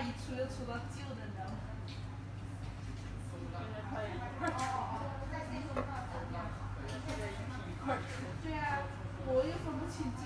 一出出到旧的，对啊，我又分不清。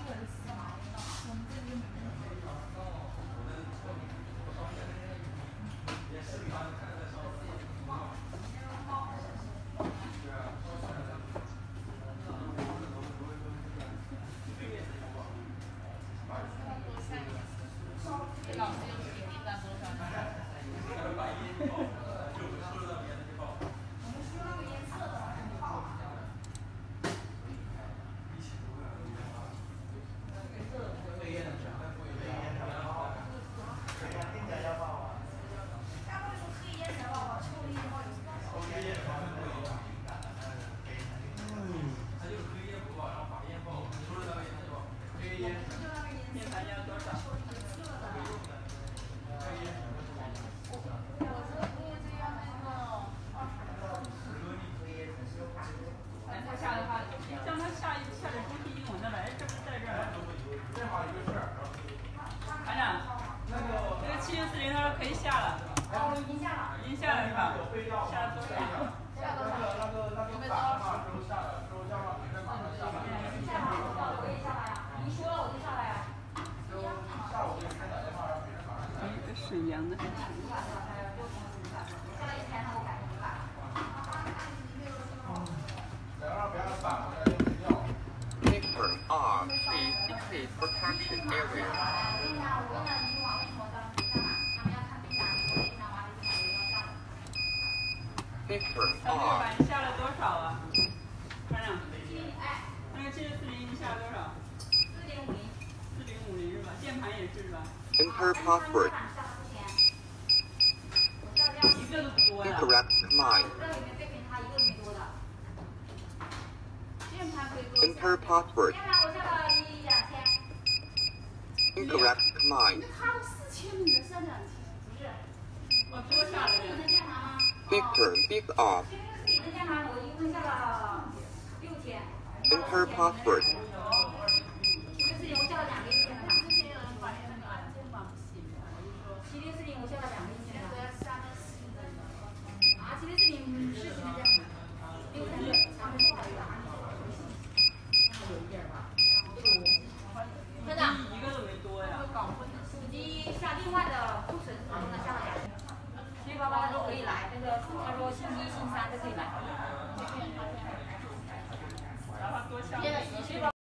可以下了。已经下了。已经下了是吧？有被盗。下了？下？那个那个那个打了之下了，之下，我可下来呀。您说了我就下呀。就下，沈阳的。Paper R, the protection area. 下了多少啊这个四零零下了多少键盘也是是吧 incorrectmind 这里面再给他一个没多的。键盘可以做。Inter password. 现在我下了一两千。Inter command. 那他四千，两千不是？我多下了。Big turn, big off. Enter password. 爸爸都可以来，那个他说星期一、星期三都可以来。